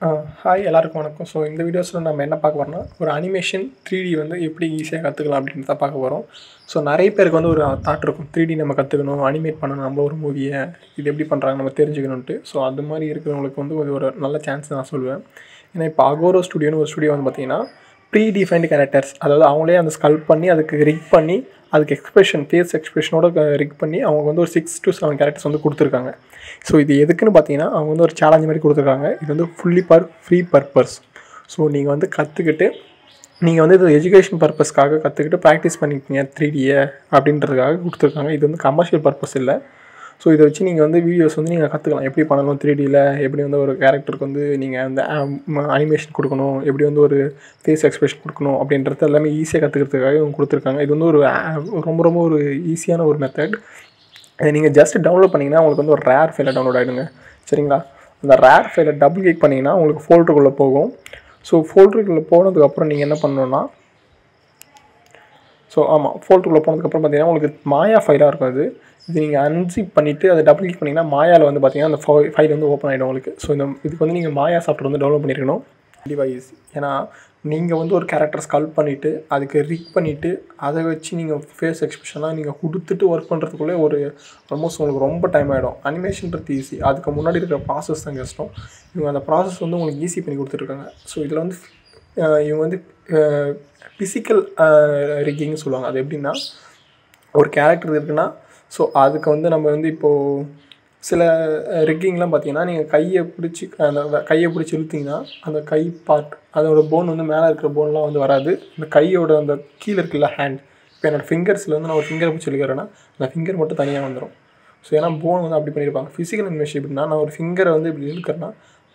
Hi எல்லாருக்கும் வணக்கம். So இந்த வீடியோஸில் நம்ம என்ன பார்க்க போகிறோம்னா ஒரு அனிமேஷன் த்ரீ டி வந்து எப்படி ஈஸியாக கற்றுக்கலாம் அப்படின்னு தான் பார்க்க போகிறோம் ஸோ நிறைய பேருக்கு வந்து ஒரு தாட் இருக்கும். த்ரீ டி நம்ம கற்றுக்கணும் அனிமேட் பண்ணணும் நம்ம ஒரு மூவியை இது எப்படி பண்ணுறாங்க நம்ம தெரிஞ்சுக்கணுன்ட்டு ஸோ அது மாதிரி இருக்கிறவங்களுக்கு வந்து ஒரு நல்ல சான்ஸ் நான் சொல்லுவேன் ஏன்னா இப்போ அகோரோ ஸ்டுடியோன்னு ஒரு ஸ்டுடியோ வந்து பார்த்திங்கன்னா ப்ரீ டிஃபைன்டு கேரக்டர்ஸ் அதாவது அவங்களே அந்த ஸ்கல் பண்ணி அதுக்கு ரிக் பண்ணி அதுக்கு எக்ஸ்பிரஷன் ஃபேஸ் எக்ஸ்பிரஷனோட ரிக் பண்ணி அவங்க வந்து ஒரு சிக்ஸ் டு செவன் கேரக்டர்ஸ் வந்து கொடுத்துருக்காங்க. ஸோ இது எதுக்குன்னு பார்த்தீங்கன்னா அவங்க வந்து ஒரு சேலஞ்ச் மாதிரி கொடுத்துருக்காங்க. இது வந்து fully pur free purpose so நீங்கள் வந்து கற்றுக்கிட்டு நீங்கள் வந்து இது எஜுகேஷன் பர்பஸ்க்காக கற்றுக்கிட்டு ப்ராக்டிஸ் பண்ணிக்கிங்க த்ரீ டியை அப்படின்றதுக்காக கொடுத்துருக்காங்க. இது வந்து கமர்ஷியல் பர்பஸ் இல்லை. ஸோ இதை வச்சு நீங்கள் வந்து வீடியோஸ் வந்து நீங்கள் கற்றுக்கலாம் எப்படி பண்ணணும் த்ரீ டியில் எப்படி வந்து ஒரு கேரக்டருக்கு வந்து நீங்கள் அந்த அனிமேஷன் கொடுக்கணும் எப்படி வந்து ஒரு ஃபேஸ் எக்ஸ்பிரஷன் கொடுக்கணும் அப்படின்றது எல்லாமே ஈஸியாக கற்றுக்கிறதுக்காக இவங்க கொடுத்துருக்காங்க. இது வந்து ஒரு ரொம்ப ரொம்ப ஒரு ஈஸியான ஒரு மெத்தட் இதை நீங்கள் ஜஸ்ட் டவுன்லோட் பண்ணிங்கன்னா உங்களுக்கு வந்து ஒரு ரேர் ஃபைலை டவுன்லோட் ஆகிடுங்க சரிங்களா? அந்த ரேர் ஃபைலை டபுள் கிளிக் பண்ணிங்கன்னா உங்களுக்கு ஃபோல்டருக்குள்ளே போகும். ஸோ ஃபோல்டருக்குள்ளே போனதுக்கப்புறம் நீங்கள் என்ன பண்ணணுன்னா ஸோ ஆமாம் ஃபோல்டருக்குள்ளே போனதுக்கப்புறம் பார்த்தீங்கன்னா உங்களுக்கு மாயா ஃபைலாக இருக்கும் அது. இது நீங்கள் அன்சிப் பண்ணிவிட்டு அதை டபுள் கிளிக் பண்ணிங்கன்னா மாயாவில் வந்து பார்த்தீங்கன்னா அந்த ஃபைல் வந்து ஓப்பன் ஆகிடும் உங்களுக்கு. ஸோ இந்த இதுக்கு வந்து நீங்கள் மாயா சாஃப்ட்வேர் வந்து டவுன்லோட் பண்ணியிருக்கணும் கண்டிப்பாக ஈஸி ஏன்னா நீங்கள் வந்து ஒரு கேரக்டர் ஸ்கல்ப் பண்ணிவிட்டு அதுக்கு ரிக் பண்ணிவிட்டு அதை வச்சு நீங்கள் ஃபேஸ் எக்ஸ்பிரஷன்லாம் நீங்கள் கொடுத்துட்டு ஒர்க் பண்ணுறதுக்குள்ளே ஒரு ஆல்மோஸ்ட் உங்களுக்கு ரொம்ப டைம் ஆகிடும் அனிமேஷன்றது ஈஸி அதுக்கு முன்னாடி இருக்கிற ப்ராசஸ் தான் கஷ்டம். இவங்க அந்த ப்ராசஸ் வந்து உங்களுக்கு ஈஸி பண்ணி கொடுத்துருக்காங்க. ஸோ இதில் வந்து இவங்க வந்து ஃபிசிக்கல் ரிக்கிங்னு சொல்லுவாங்க. அது எப்படின்னா ஒரு கேரக்டர் இருக்குன்னா ஸோ அதுக்கு வந்து நம்ம வந்து இப்போது சில ரிக்கிங்லாம் பார்த்தீங்கன்னா நீங்கள் கையை பிடிச்சி அந்த கையை பிடிச்சி இழுத்தீங்கன்னா அந்த கை பார்ட் அதோட போன் வந்து மேலே இருக்கிற போன்லாம் வந்து வராது. இந்த கையோட அந்த கீழே இருக்குல்ல ஹேண்ட் இப்போ என்னோடய ஃபிங்கர்ஸில் வந்து நான் ஒரு ஃபிங்கர் பிடிச்சி இழுக்கிறேன்னா அந்த ஃபிங்கர் மட்டும் தனியாக வந்துடும் ஸோ ஏன்னா போன் வந்து அப்படி பண்ணியிருப்பாங்க ஃபிசிக்கல் இன்வெஸ்ட் எப்படின்னா நான் ஒரு ஃபிங்கரை வந்து இப்படி இழுக்கிறேன்னா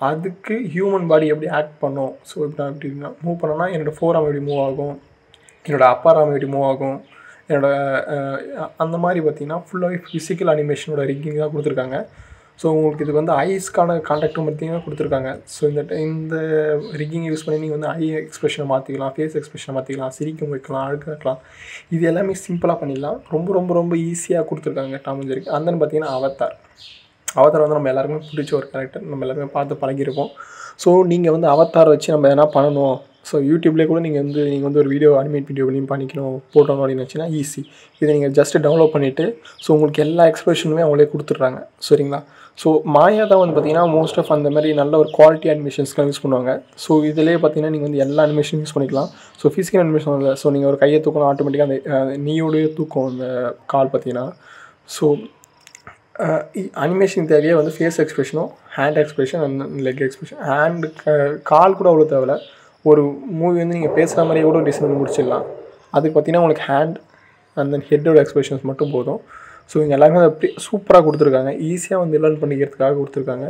அதுக்கு ஹியூமன் பாடி எப்படி ஆக்ட் பண்ணும்? ஸோ இப்போ நான் இப்படி மூவ் பண்ணேன்னா என்னோடய ஃபோர் ஆம் எப்படி மூவ் ஆகும்? என்னோடய அப்பா ராம் எப்படி மூவ் ஆகும்? என்னோடய அந்த மாதிரி பார்த்தீங்கன்னா ஃபுல்லாகவே ஃபிசிக்கல் அனிமேஷனோட ரிக்கிங் தான் கொடுத்துருக்காங்க. ஸோ உங்களுக்கு இது வந்து ஐஸ்க்கான கான்டாக்டும் பார்த்தீங்கன்னா கொடுத்துருக்காங்க. ஸோ இந்த இந்த ரிக்கிங் யூஸ் பண்ணி நீங்கள் வந்து ஐ எக்ஸ்பிரஷனை மாற்றிக்கலாம் ஃபேஸ் எக்ஸ்பிரஷனை மாற்றிக்கலாம் சிரிக்கும் வைக்கலாம் அழுக்க வைக்கலாம். இது எல்லாமே சிம்பிளாக பண்ணிடலாம். ரொம்ப ரொம்ப ரொம்ப ஈஸியாக கொடுத்துருக்காங்க டாம் ஜெரிக்கு அந்தன்னு பார்த்தீங்கன்னா அவத்தார் அவதார் வந்து நம்ம எல்லாருக்குமே பிடிச்ச ஒரு கேரக்டர் நம்ம எல்லாருமே பார்த்து பழகியிருப்போம். ஸோ நீங்கள் வந்து அவத்தாரை வச்சு நம்ம எதனா பண்ணணும் ஸோ யூடியூப்லேயே கூட நீங்கள் வந்து நீங்கள் வந்து ஒரு வீடியோ அனிமேட் வீடியோ பண்ணி பண்ணிக்கணும் போட்டோம் அப்படின்னு வச்சுன்னா ஈஸி இதை நீங்கள் ஜஸ்ட்டு டவுன்லோட் பண்ணிவிட்டு ஸோ உங்களுக்கு எல்லா எக்ஸ்பிரஷனுமே அவங்களே கொடுத்துட்றாங்க. சரிங்களா? ஸோ மாயா தான் வந்து பார்த்தீங்கன்னா மோஸ்ட் ஆஃப் அந்த மாதிரி நல்ல ஒரு குவாலிட்டி அனிமேஷன்ஸ்லாம் யூஸ் பண்ணுவாங்க. ஸோ இதிலே பார்த்தீங்கன்னா நீங்கள் வந்து எல்லா அனிமேஷன் யூஸ் பண்ணிக்கலாம். ஸோ ஃபிசிக்கல் அனிமேஷன் இல்லை. ஸோ நீங்கள் ஒரு கையை தூக்கணும் ஆட்டோமேட்டிக்காக அந்த அஹ், நீயோடய அந்த கால் பார்த்தீங்கன்னா ஸோ அனிமேஷன் தேவையே வந்து face எக்ஸ்பிரஷனும் hand expression and leg expression hand கால் கூட அவ்வளோ தேவை ஒரு மூவி வந்து நீங்கள் பேசுகிற மாதிரியே கூட டிசைன் பண்ணி முடிச்சிடலாம். அதுக்கு பார்த்தீங்கன்னா உங்களுக்கு ஹேண்ட் அண்ட் தென் ஹெட்டோட எக்ஸ்பிரஷன்ஸ் மட்டும் போதும். ஸோ இங்கே எல்லாருமே அதை சூப்பராக கொடுத்துருக்காங்க. ஈஸியாக வந்து லேர்ன் பண்ணிக்கிறதுக்காக கொடுத்துருக்காங்க.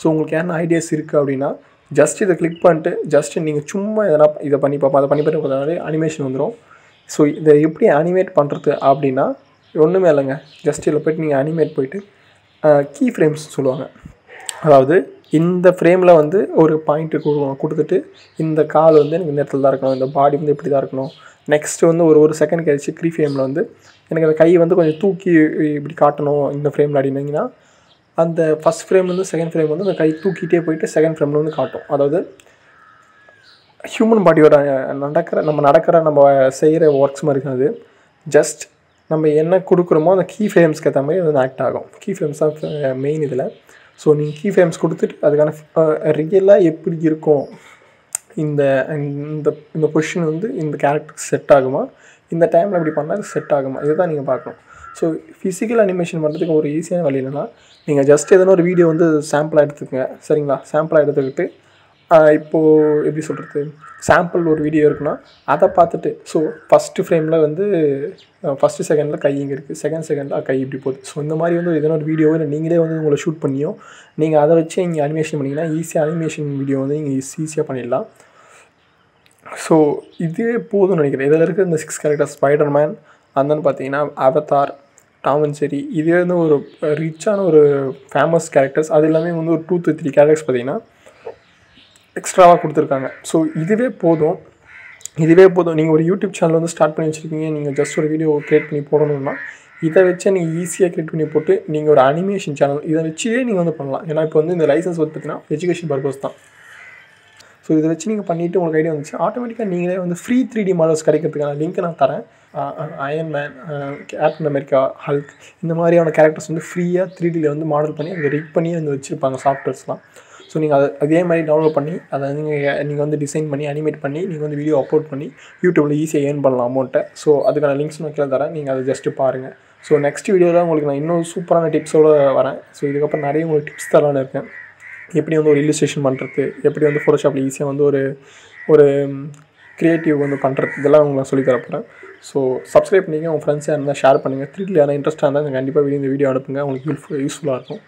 ஸோ உங்களுக்கு என்ன ஐடியாஸ் இருக்குது அப்படின்னா ஜஸ்ட் இதை கிளிக் பண்ணிட்டு ஜஸ்ட் நீங்கள் சும்மா எதனா இதை பண்ணி பார்ப்போம் அதை பண்ணி பார்த்து பார்த்தாலே அனிமேஷன் வந்துடும் ஸோ இதை எப்படி அனிமேட் பண்ணுறது அப்படின்னா ஒன்றுமே இல்லைங்க. ஜஸ்ட் இதில் போய்ட்டு நீங்கள் அனிமேட் போயிட்டு கீ ஃப்ரேம்ஸ் சொல்லுவாங்க. அதாவது இந்த ஃப்ரேமில் வந்து ஒரு பாயிண்ட்டு கொடுத்துட்டு இந்த கால் வந்து எனக்கு இந்த இடத்துல தான் இருக்கணும். இந்த பாடி வந்து இப்படி தான் இருக்கணும். நெக்ஸ்ட்டு வந்து ஒரு ஒரு செகண்ட் கழிச்சு க்ரீ ஃப்ரேமில் வந்து எனக்கு அந்த கை வந்து கொஞ்சம் தூக்கி இப்படி காட்டணும் இந்த ஃப்ரேமில் அப்படின்னீங்கன்னா அந்த ஃபஸ்ட் ஃப்ரேம்லேருந்து செகண்ட் ஃப்ரேம் வந்து அந்த கை தூக்கிட்டே போயிட்டு செகண்ட் ஃப்ரேமில் வந்து காட்டும். அதாவது ஹியூமன் பாடியோட நடக்கிற நம்ம நடக்கிற நம்ம செய்கிற ஒர்க்ஸ் மாதிரி இருக்காது ஜஸ்ட் நம்ம என்ன கொடுக்குறோமோ அந்த கீ ஃப்ரேம்ஸ்க்கு ஏற்ற மாதிரி அது வந்து ஆக்ட் ஆகும். கீ ஃப்ரேம்ஸ் தான் மெயின் இதில். ஸோ நீங்கள் கீ ஃபேம்ஸ் கொடுத்துட்டு அதுக்கான ரியலாக எப்படி இருக்கும்? இந்த இந்த இந்த பொசிஷன் வந்து இந்த கேரக்டருக்கு செட் ஆகுமா? இந்த டைமில் இப்படி பண்ணால் அது செட் ஆகுமா? இதை தான் நீங்கள் பார்க்கணும். ஸோ ஃபிசிக்கல் அனிமேஷன் பண்ணுறதுக்கு ஒரு ஈஸியான வழி என்னென்னா நீங்கள் ஜஸ்ட் எதனா ஒரு வீடியோ வந்து சாம்பிளாக எடுத்துக்கங்க. சரிங்களா? சாம்பிளாக எடுத்துக்கிட்டு இப்போது எப்படி சொல்கிறது சாம்பிள் ஒரு வீடியோ இருக்குன்னா அதை பார்த்துட்டு ஸோ ஃபஸ்ட்டு ஃப்ரேமில் வந்து ஃபஸ்ட்டு செகண்டில் கை இங்கே இருக்குது செகண்ட் செகண்டில் கை இப்படி போகுது. ஸோ இந்த மாதிரி வந்து எதனா ஒரு வீடியோ இல்லை நீங்களே வந்து உங்களை ஷூட் பண்ணியோ நீங்கள் அதை வச்சு இங்கே அனிமேஷன் பண்ணிங்கன்னா ஈஸியாக அனிமேஷன் வீடியோ வந்து நீங்கள் ஈஸியாக பண்ணிடலாம். ஸோ இதுவே போதும்னு நினைக்கிறேன். இதில் இருக்கிற இந்த சிக்ஸ் கேரக்டர் ஸ்பைடர்மேன் அந்தன்னு பார்த்தீங்கன்னா அவதார் டாமன் அண்ட் செரி இதே வந்து ஒரு ரிச்சான ஒரு ஃபேமஸ் கேரக்டர்ஸ் அது எல்லாமே வந்து ஒரு டூ டு த்ரீ கேரக்டர்ஸ் பார்த்தீங்கன்னா எக்ஸ்ட்ராவாக கொடுத்துருக்காங்க. ஸோ இதுவே போதும். இதுவே போதும். நீங்கள் ஒரு யூடியூப் சேனல் வந்து ஸ்டார்ட் பண்ணி வச்சுருக்கீங்க. நீங்கள் ஜஸ்ட் ஒரு வீடியோ க்ரியேட் பண்ணி போடணும்னா இதை வச்சு நீங்கள் ஈஸியாக க்ரியேட் பண்ணி போட்டு நீங்கள் ஒரு அனிமேஷன் சேனல் இதை வச்சே நீங்கள் வந்து பண்ணலாம். ஏன்னா இப்போ வந்து இந்த லைசன்ஸ் வந்து பார்த்தீங்கன்னா எஜுகேஷன் பர்பஸ் தான். ஸோ இதை வச்சு நீங்கள் பண்ணிவிட்டு உங்களுக்கு ஐடியா வந்துச்சு. ஆட்டோமேட்டிக்காக நீங்களே வந்து ஃப்ரீ த்ரீ டி மாடல்ஸ் கிடைக்கிறதுக்கான லிங்க் நான் தரேன். Iron Man Captain America Hulk இந்த மாதிரியான கேரக்டர்ஸ் வந்து ஃப்ரீயாக த்ரீ டியில் வந்து மாடல் பண்ணி அதை ரிக் பண்ணி வந்து வச்சுருப்பாங்க சாஃப்ட்வேர்ஸ்லாம் ஸோ நீங்கள் அதை அதே மாதிரி டவுன்லோட் பண்ணி அதை நீங்கள் நீங்கள் வந்து டிசைன் பண்ணி அனிமேட் பண்ணி நீங்கள் வந்து வீடியோ அப்லோட் பண்ணி யூடியூப்பில் ஈஸியாக ஏர்ன் பண்ணலாம் அமௌண்ட்டை ஸோ அதுக்கான லிங்க்ஸ் நான் கீழே தரேன். நீங்கள் அதை ஜஸ்ட்டு பாருங்கள் ஸோ நெக்ஸ்ட் வீடியோவில் உங்களுக்கு நான் இன்னும் சூப்பரான டிப்ஸோடு வரேன். ஸோ இதுக்கப்புறம் நிறைய உங்களுக்கு டிப்ஸ் தரலான்னு இருக்கேன். எப்படி வந்து ஒரு இல்லுஸ்ட்ரேஷன் பண்ணுறது எப்படி வந்து ஃபோட்டோஷாப்பில் ஈஸியாக வந்து ஒரு ஒரு க்ரியேட்டிவ் வந்து பண்ணுறது இதெல்லாம் உங்களுக்கு நான் சொல்லி தரப்போகிறேன் ஸோ சப்ஸ்கிரைப் பண்ணிங்க உங்கள் ஃப்ரெண்ட்ஸ் இருந்தால் ஷேர் பண்ணுங்கள் த்ரீட்டில் யாரும் இன்ட்ரெஸ்ட்டாக இருந்தால் கண்டிப்பாக வீடியோ இந்த வீடியோ அனுப்புங்க. உங்களுக்கு யூஸ்ஃபுல் யூஸ்ஃபுல்லாக இருக்கும்.